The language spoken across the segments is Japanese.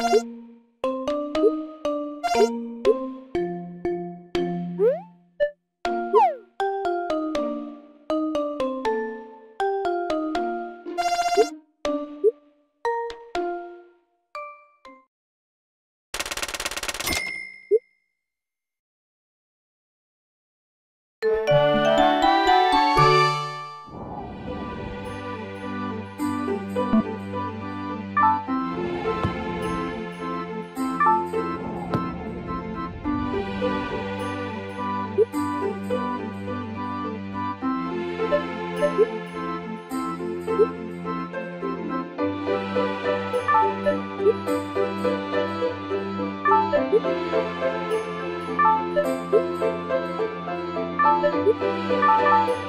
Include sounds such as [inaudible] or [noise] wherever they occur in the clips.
you Música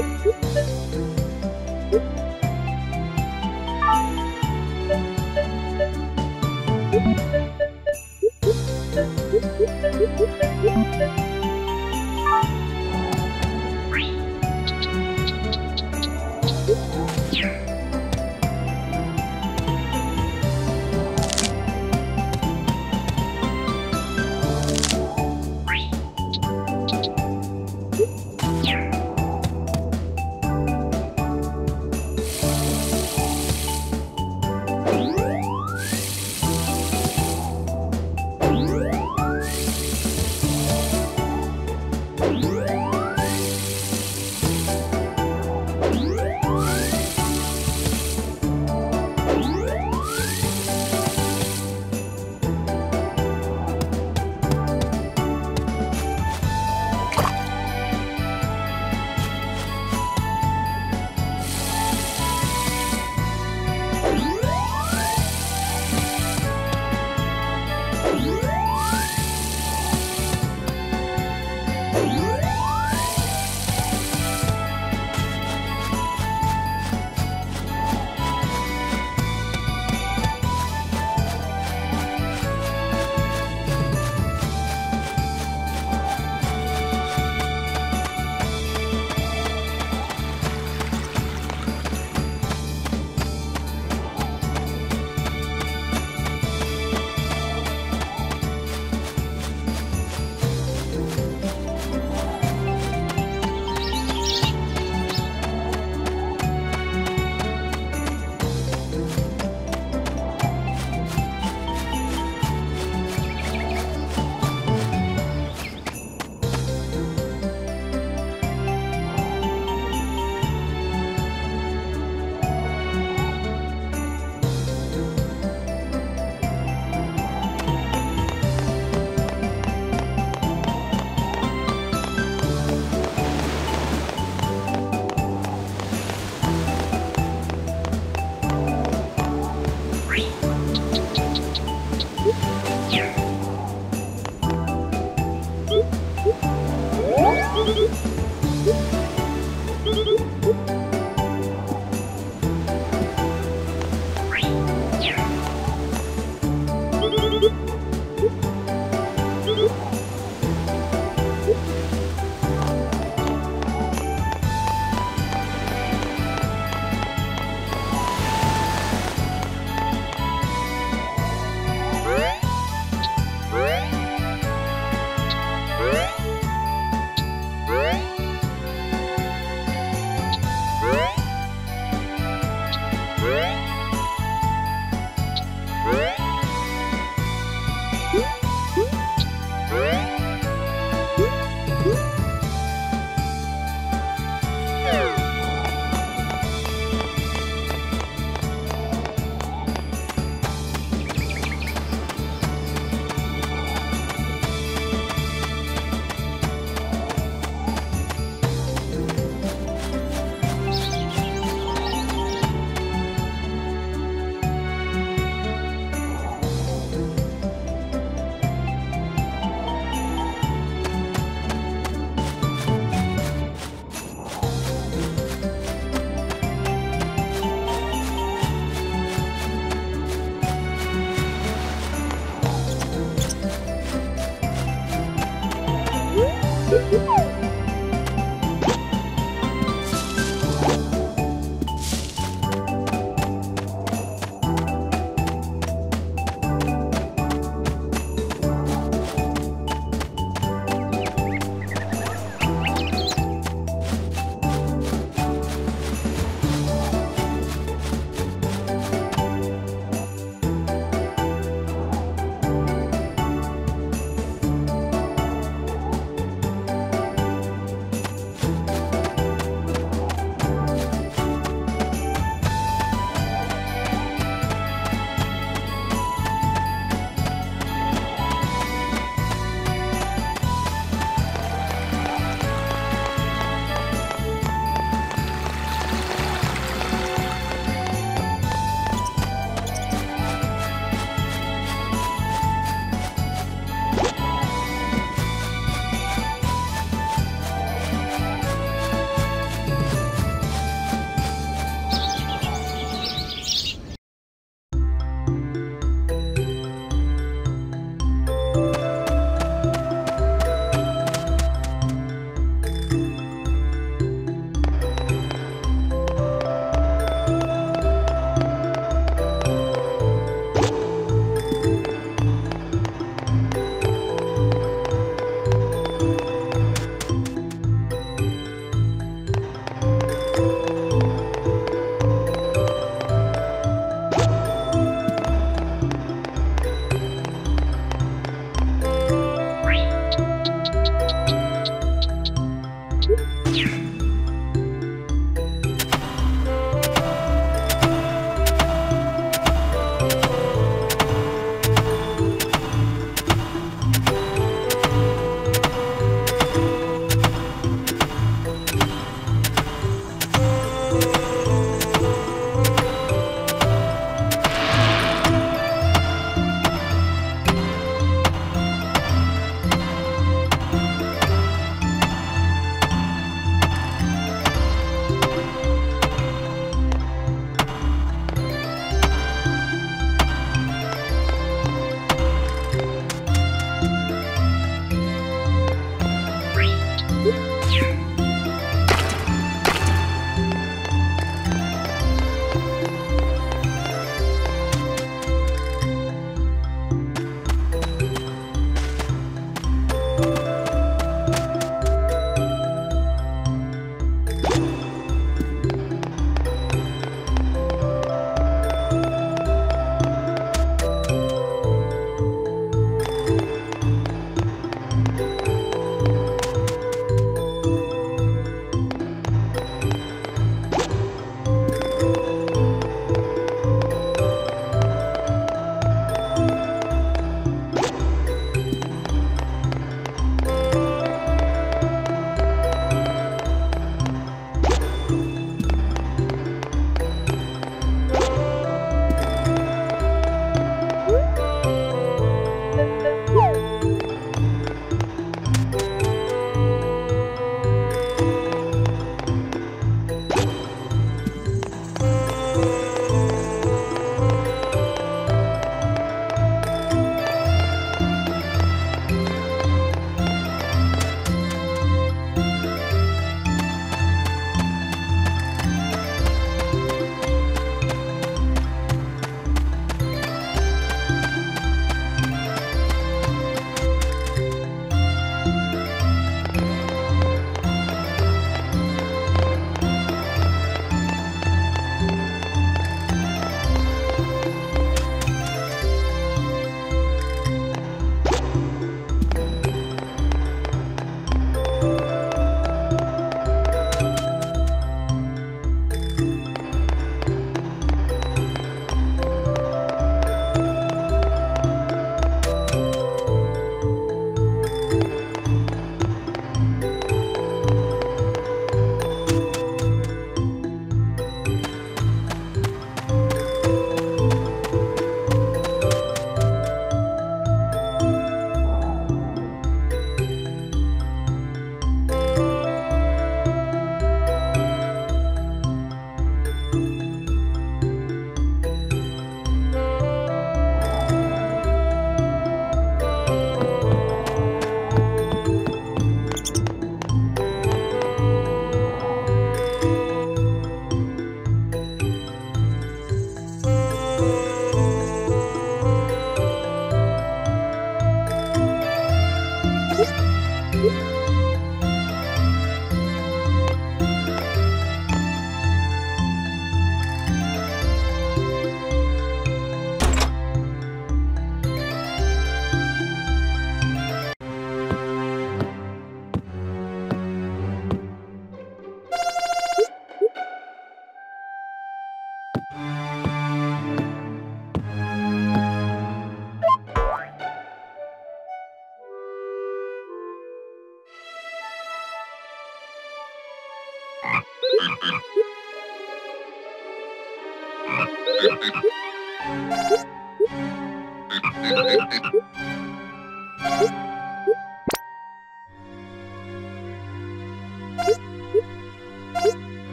Woo-hoo! [laughs]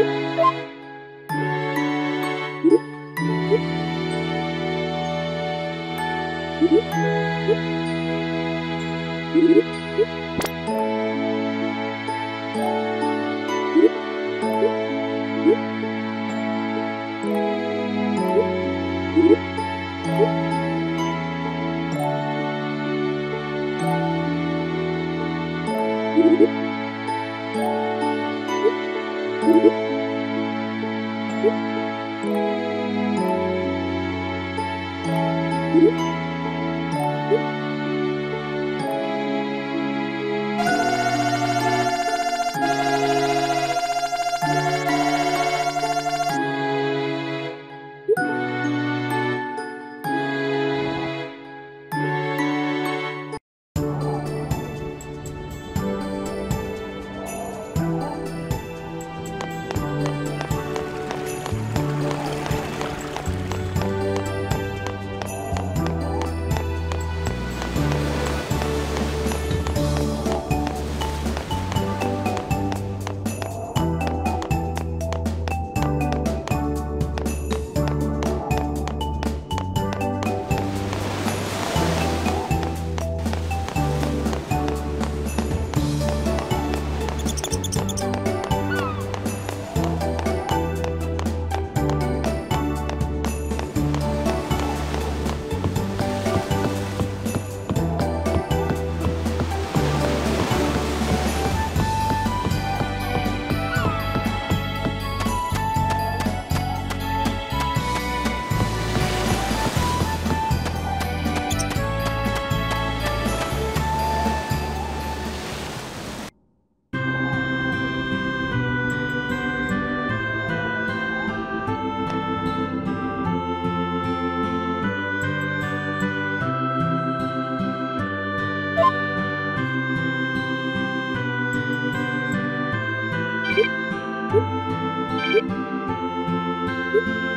Música you.